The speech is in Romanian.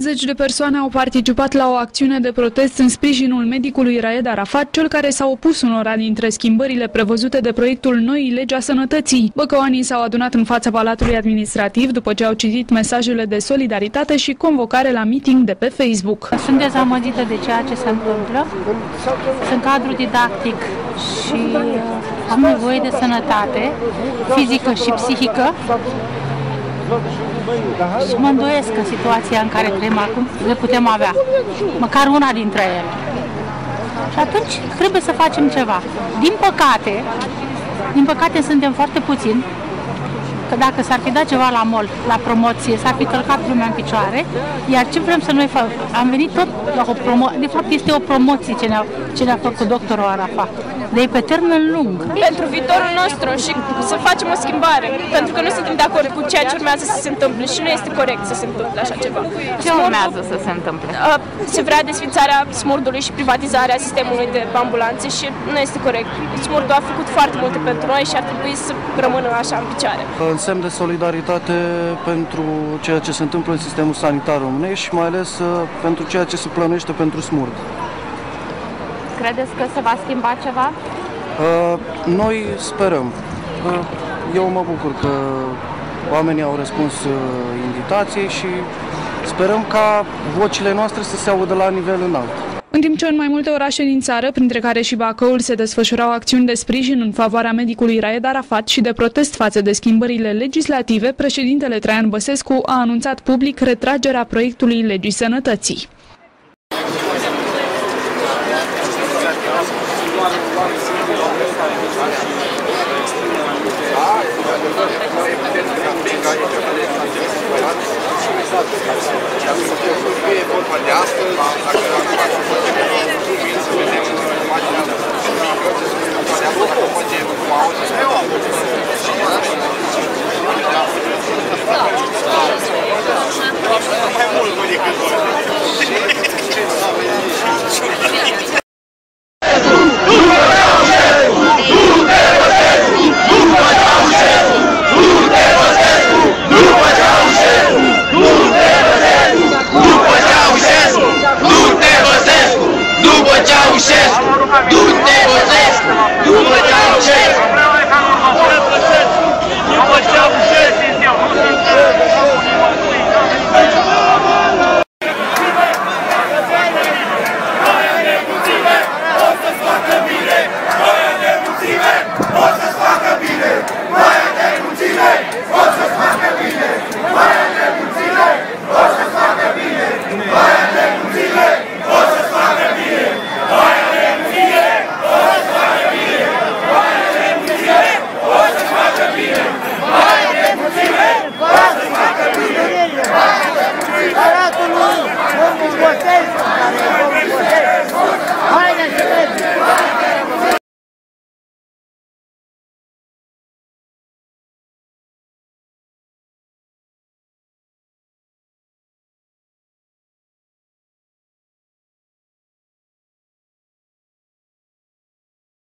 Zeci de persoane au participat la o acțiune de protest în sprijinul medicului Raed Arafat, cel care s-a opus unora dintre schimbările prevăzute de proiectul Noii Legea Sănătății. Băcăoanii s-au adunat în fața Palatului Administrativ după ce au citit mesajele de solidaritate și convocare la meeting de pe Facebook. Sunt dezamăgită de ceea ce se întâmplă. Sunt cadru didactic și uh, am nevoie de sănătate fizică și psihică și mă îndoiesc în situația în care trăim acum le putem avea, măcar una dintre ele. Și atunci trebuie să facem ceva. Din păcate, din păcate suntem foarte puțini, că dacă s-ar fi dat ceva la mol, la promoție, s-ar fi călcat lumea în picioare, iar ce vrem să noi facem? Am venit tot la o promoție, de fapt este o promoție ce ne-a, ce ne-a făcut doctorul Arafat de pe termen lung. Pentru viitorul nostru și să facem o schimbare, pentru că nu suntem de acord cu ceea ce urmează să se întâmple și nu este corect să se întâmple așa ceva. Ce urmează să se întâmple? Se vrea desfințarea smurdului și privatizarea sistemului de ambulanțe și nu este corect. Smurdul a făcut foarte multe pentru noi și ar trebui să rămână așa în picioare. În semn de solidaritate pentru ceea ce se întâmplă în sistemul sanitar românesc și mai ales uh, pentru ceea ce se plănuiește pentru smurd. Credeți că se va schimba ceva? Uh, noi sperăm. Uh, eu mă bucur că oamenii au răspuns uh, invitației și sperăm ca vocile noastre să se audă la nivel înalt. În timp ce în mai multe orașe din țară, printre care și Bacăul, se desfășurau acțiuni de sprijin în favoarea medicului Raed Arafat și de protest față de schimbările legislative, președintele Traian Băsescu a anunțat public retragerea proiectului legii sănătății. E vorba de astăzi, dacă acum să vedem imaginea mică, poate cum auzi, mai